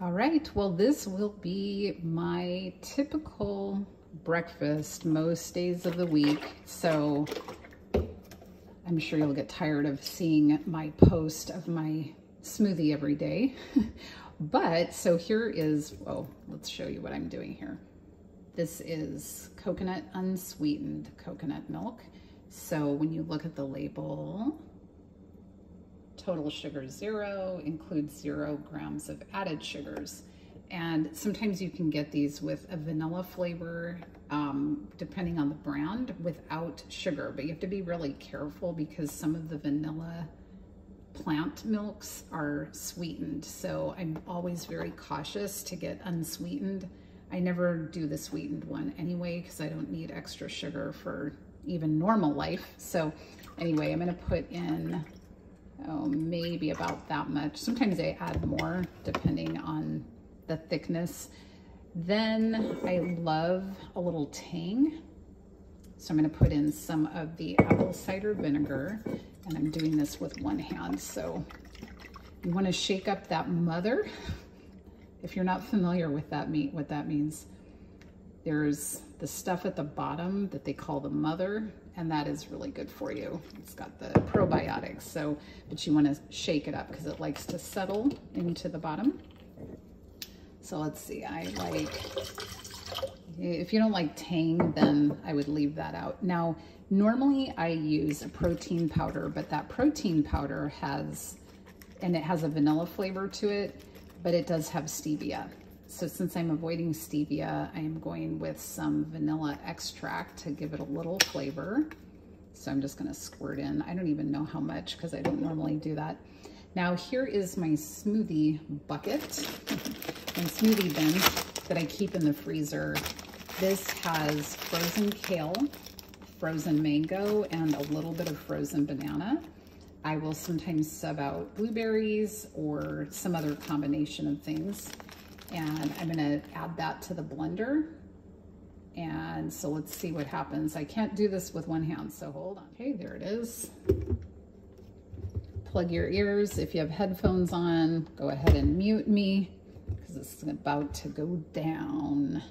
All right, well, this will be my typical breakfast most days of the week. So I'm sure you'll get tired of seeing my post of my smoothie every day. but so here is, oh, let's show you what I'm doing here. This is coconut unsweetened coconut milk. So when you look at the label, total sugar zero includes zero grams of added sugars. And sometimes you can get these with a vanilla flavor, um, depending on the brand, without sugar. But you have to be really careful because some of the vanilla plant milks are sweetened. So I'm always very cautious to get unsweetened. I never do the sweetened one anyway because I don't need extra sugar for even normal life. So anyway, I'm gonna put in, oh, maybe about that much. Sometimes I add more depending on the thickness. Then I love a little tang. So I'm gonna put in some of the apple cider vinegar and I'm doing this with one hand. So you wanna shake up that mother. If you're not familiar with that meat, what that means, there's the stuff at the bottom that they call the mother, and that is really good for you. It's got the probiotics, so, but you wanna shake it up because it likes to settle into the bottom. So let's see, I like, if you don't like tang, then I would leave that out. Now, normally I use a protein powder, but that protein powder has, and it has a vanilla flavor to it, but it does have stevia. So since I'm avoiding stevia, I am going with some vanilla extract to give it a little flavor. So I'm just gonna squirt in. I don't even know how much because I don't normally do that. Now here is my smoothie bucket, and smoothie bin that I keep in the freezer. This has frozen kale, frozen mango, and a little bit of frozen banana. I will sometimes sub out blueberries or some other combination of things. And I'm gonna add that to the blender. And so let's see what happens. I can't do this with one hand, so hold on. Okay, there it is plug your ears. If you have headphones on, go ahead and mute me because it's about to go down.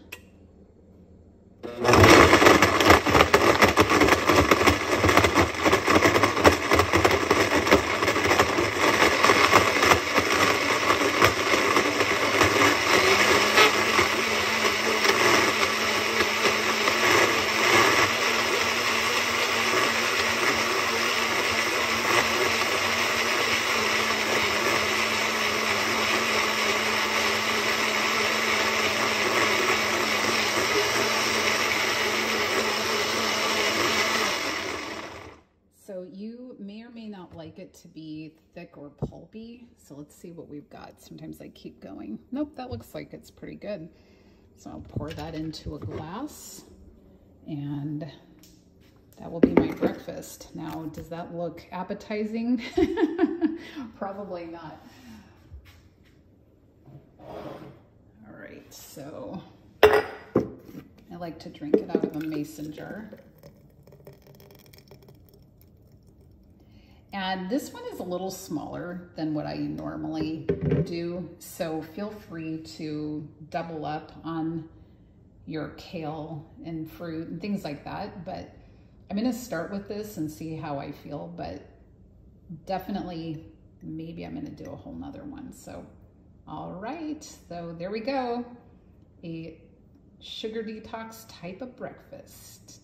Like it to be thick or pulpy. So let's see what we've got. Sometimes I keep going. Nope, that looks like it's pretty good. So I'll pour that into a glass and that will be my breakfast. Now, does that look appetizing? Probably not. All right, so I like to drink it out of a mason jar. And this one is a little smaller than what I normally do. So feel free to double up on your kale and fruit and things like that. But I'm gonna start with this and see how I feel, but definitely maybe I'm gonna do a whole nother one. So, all right, so there we go. A sugar detox type of breakfast.